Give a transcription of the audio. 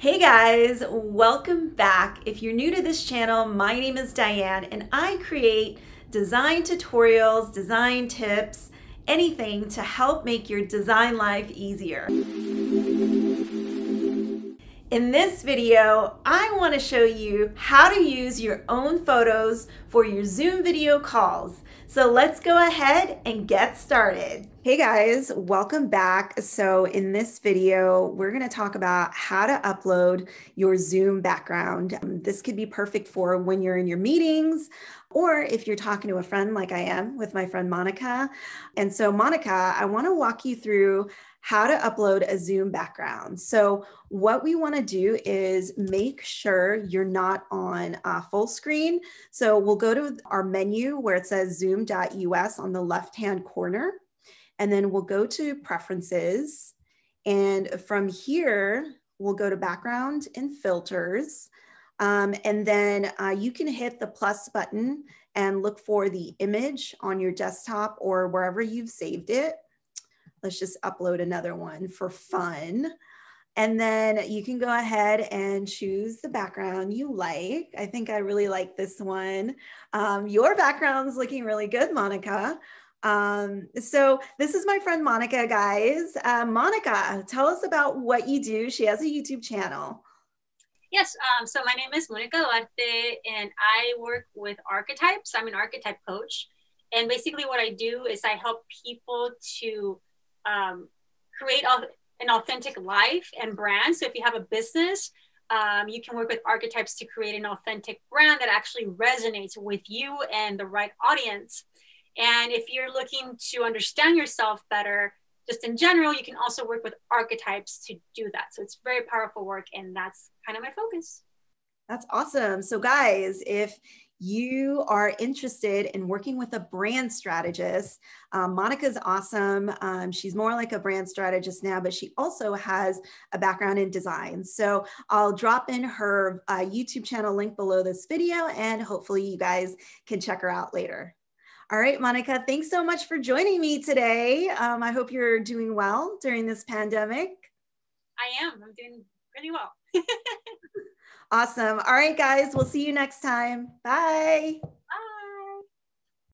Hey guys, welcome back. If you're new to this channel, my name is Diane and I create design tutorials, design tips, anything to help make your design life easier. In this video, I want to show you how to use your own photos for your Zoom video calls. So let's go ahead and get started. Hey guys, welcome back. So in this video, we're going to talk about how to upload your Zoom background. This could be perfect for when you're in your meetings or if you're talking to a friend like I am with my friend Monica. And so Monica, I want to walk you through how to upload a Zoom background. So what we want to do is make sure you're not on full screen. So we'll go to our menu where it says zoom.us on the left-hand corner, and then we'll go to preferences. And from here, we'll go to background and filters. Um, and then uh, you can hit the plus button and look for the image on your desktop or wherever you've saved it. Let's just upload another one for fun. And then you can go ahead and choose the background you like. I think I really like this one. Um, your background's looking really good, Monica. Um, so this is my friend Monica, guys. Uh, Monica, tell us about what you do. She has a YouTube channel. Yes, um, so my name is Monica Duarte, and I work with archetypes. I'm an archetype coach. And basically, what I do is I help people to um, create an authentic life and brand. So if you have a business, um, you can work with archetypes to create an authentic brand that actually resonates with you and the right audience. And if you're looking to understand yourself better, just in general, you can also work with archetypes to do that. So it's very powerful work, and that's kind of my focus. That's awesome. So, guys, if you are interested in working with a brand strategist, um, Monica's awesome. Um, she's more like a brand strategist now, but she also has a background in design. So I'll drop in her uh, YouTube channel link below this video, and hopefully you guys can check her out later. All right, Monica, thanks so much for joining me today. Um, I hope you're doing well during this pandemic. I am. I'm doing really well. Awesome. All right, guys, we'll see you next time. Bye.